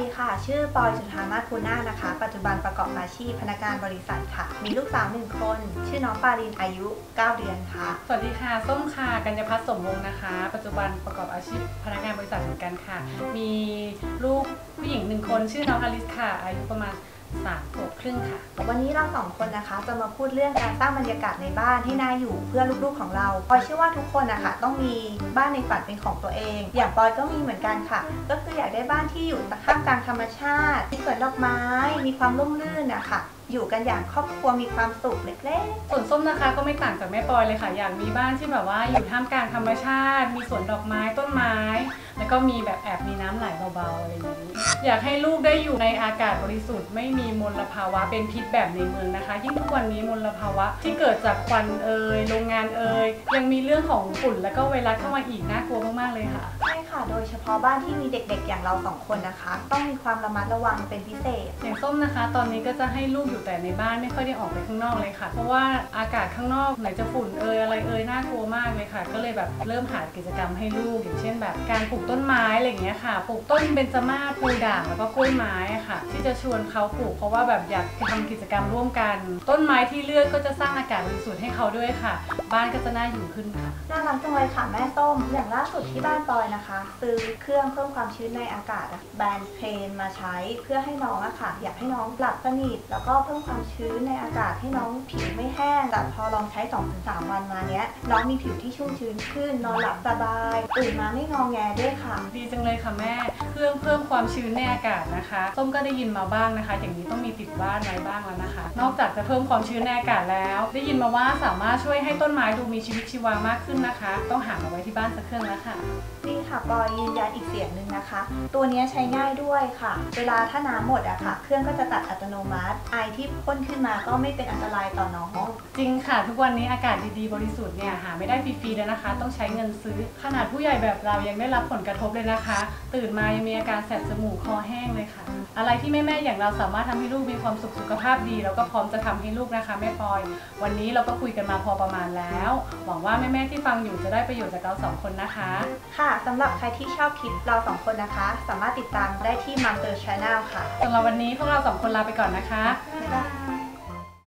ดีค่ะ ชื่อปอยจุธามาศภูนานะคะ ปัจจุบันประกอบอาชีพพนักงานบริษัทค่ะ มีลูกสาวหนึ่งคน ชื่อน้องปารินอายุ 9 เดือนค่ะ สวัสดีค่ะ ส้มค่ะ กัญญพัฒน์สมวงศ์นะคะ ปัจจุบันประกอบอาชีพพนักงานบริษัทเหมือนกันค่ะ มีลูกผู้หญิงหนึ่งคน ชื่อน้องอลิสค่ะ อายุประมาณ สามขวบครึ่งค่ะ วันนี้เราสองคนนะคะ จะมาพูดเรื่องการสร้างบรรยากาศในบ้านให้น่าอยู่เพื่อลูกๆของเราปอยเชื่อว่าทุกคนนะคะต้องมีบ้านในฝันเป็นของตัวเอง อย่างปอยก็มีเหมือนกันค่ะ ก็คืออยากได้บ้านที่อยู่ข้ามกลางธรรมชาติมีสวนดอกไม้ มีความร่มรื่นนะคะ อยู่กันอย่างครอบครัวมีความสุขเล็กส่วนส้มนะคะก็ไม่ต่างจากแม่ปอยเลยค่ะ อยากมีบ้านที่แบบว่าอยู่ท่ามกลางธรรมชาติ มีสวนดอกไม้ต้นไม้ แล้วก็มีแบบแอบมีน้ำไหลเบาๆอะไรอย่างนี้ อยากให้ลูกได้อยู่ในอากาศบริสุทธิ์ไม่มีมลภาวะเป็นพิษแบบในเมืองนะคะ ยิ่งทุกวันนี้มลภาวะที่เกิดจากควันเอ่ยโรงงานเอ่ยยังมีเรื่องของฝุ่นแล้วก็ไวรัสเข้ามาอีกน่ากลัวมากๆเลยค่ะๆใช่ค่ะ โดยเฉพาะบ้านที่มีเด็กๆ อย่างเราสองคนนะคะ ต้องมีความระมัดระวังเป็นพิเศษอย่างส้มนะคะ ตอนนี้ก็จะให้ลูกอยู่แต่ในบ้านไม่ค่อยได้ออกไปข้างนอกเลยค่ะ เพราะว่าอากาศข้างนอกไหนจะฝุ่นเอยอะไรเอยน่ากลัวมากเลยค่ะ ก็เลยแบบเริ่มหากิจกรรมให้ลูกอย่างเช่น แบบการปลูกต้นไม้อะไรอย่างเงี้ยค่ะ ปลูกต้นเบญจมาศปูด่างแล้วก็กล้วยไม้ค่ะ ที่จะชวนเขาปลูกเพราะว่าแบบอยากทำกิจกรรมร่วมกัน ต้นไม้ที่เลือกก็จะสร้างอากาศบริสุทธิ์ให้เขาด้วยค่ะ บ้านก็จะน่าอยู่ขึ้นค่ะน่ารักจังเลยค่ะแม่ส้ม อย่างล่าสุดที่บ้านปอยนะคะ ซื้อเครื่องเพิ่มความชื้นในอากาศแบรนด์เพลนมาใช้เพื่อให้น้องอะค่ะ อยากให้น้องหลับสนิทแล้วก็เพิ่มความชื้นในอากาศให้น้องผิวไม่แห้ง แต่พอลองใช้ 2-3 วันมาเนี้ย น้องมีผิวที่ชุ่มชื้นขึ้น นอนหลับสบาย ตื่นมาไม่งอแงด้วยค่ะ ดีจังเลยค่ะแม่ เครื่องเพิ่มความชื้นในอากาศนะคะ ส้มก็ได้ยินมาบ้างนะคะ อย่างนี้ต้องมีติดบ้านไว้บ้างแล้วนะคะ นอกจากจะเพิ่มความชื้นในอากาศแล้ว ได้ยินมาว่าสามารถช่วยให้ต้นไม้ดูมีชีวิตชีวามากขึ้นนะคะ ต้องหามาไว้ที่บ้านสักเครื่องแล้วค่ะนี่ค่ะปอยยืนยันอีกเสียงหนึ่งนะคะ ตัวเนี้ยใช้ง่ายด้วยค่ะ เวลาถ้าน้ำหมดอะค่ะ เครื่องก็จะตัดอัตโนมัติไอที่พ่นขึ้นมาก็ไม่เป็นอันตรายต่อน้อง จริงค่ะ ทุกวันนี้อากาศดีๆบริสุทธิ์เนี่ยหาไม่ได้ฟรีๆเลยนะคะ ต้องใช้เงินซื้อ ขนาดผู้ใหญ่แบบเรายังได้รับผลกระทบเลยนะคะ ตื่นมายังมีอาการแสบจมูกคอแห้งเลยค่ะ อะไรที่แม่ๆอย่างเราสามารถทำให้ลูกมีความสุขสุขภาพดี แล้วก็พร้อมจะทำให้ลูกนะคะแม่ปอย วันนี้เราก็คุยกันมาพอประมาณแล้ว หวังว่าแม่ๆที่ฟังอยู่จะได้ประโยชน์จากเราสองคนนะคะ ค่ะสำหรับใครที่ชอบคลิปเราสองคนนะคะ สามารถติดตามได้ที่ m o m t e r Channel ค่ะสำหรับวันนี้พวกเราสองคนลาไปก่อนนะคะ Bye.